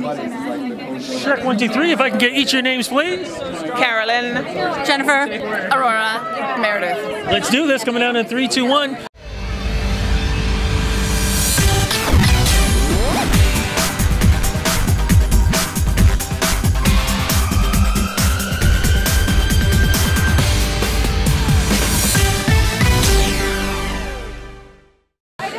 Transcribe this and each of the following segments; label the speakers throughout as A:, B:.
A: Check one, two, three. If I can get each of your names, please.
B: Carolyn,
C: Jennifer,
B: Aurora, Meredith.
A: Let's do this. Coming down in three, two, one.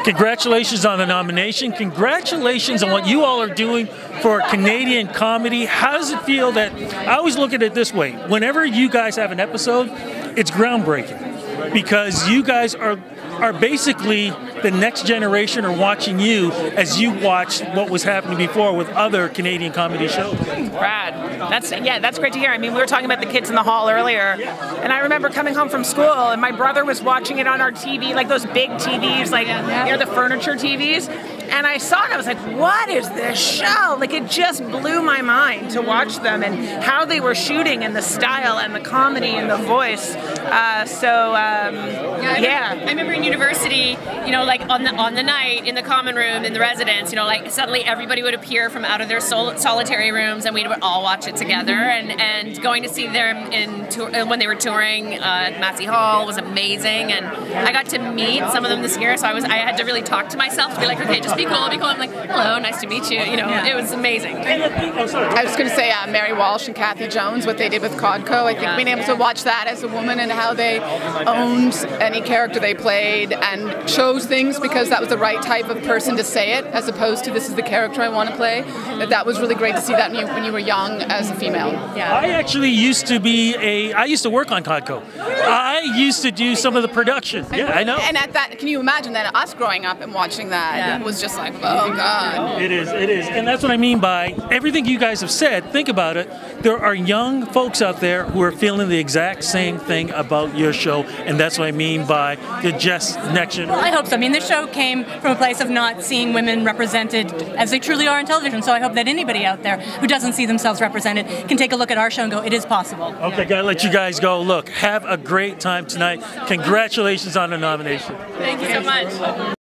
A: Congratulations on the nomination. Congratulations on what you all are doing for Canadian comedy. How does it feel that I always look at it this way whenever you guys have an episode, it's groundbreaking because you guys are are basically the next generation are watching you as you watched what was happening before with other Canadian comedy shows.
B: Brad. That's yeah, that's great to hear. I mean, we were talking about the kids in the hall earlier, and I remember coming home from school and my brother was watching it on our TV, like those big TVs, like you know the furniture TVs. And I saw it, I was like, what is this show? Like, it just blew my mind to watch them and how they were shooting and the style and the comedy and the voice. Uh, so, um,
D: Yeah, I
B: yeah.
D: Remember, I remember in university, you know, like on the on the night in the common room in the residence, you know, like suddenly everybody would appear from out of their sol- solitary rooms, and we would all watch it together. And, and going to see them in uh, when they were touring uh, at Massey Hall was amazing. And I got to meet some of them this year, so I was I had to really talk to myself to be like, okay, just be cool, be cool. I'm like, hello, nice to meet you. You know, it was amazing.
A: Oh, sorry.
E: I was going to say uh, Mary Walsh and Kathy Jones, what they did with Codco. I think
D: Yeah.
E: being able to watch that as a woman and how they owned any character they played and chose things because that was the right type of person to say it, as opposed to this is the character I want to play. That that was really great to see that when you, when you were young as a female. Yeah.
A: I actually used to be a. I used to work on Codco. I used to do some of the production. Yeah, I know.
E: And at that, can you imagine that us growing up and watching that
D: Yeah.
E: was just like, oh god.
A: It is, it is. And that's what I mean by everything you guys have said. Think about it. There are young folks out there who are feeling the exact same thing about your show, and that's what I mean by the just next generation.
C: I hope so. I mean, this show came from a place of not seeing women represented as they truly are on television. So I hope that anybody out there who doesn't see themselves represented can take a look at our show and go, it is possible.
A: Okay, gotta let you guys go. Look, have a great time tonight. Congratulations on the nomination.
D: Thank you so much.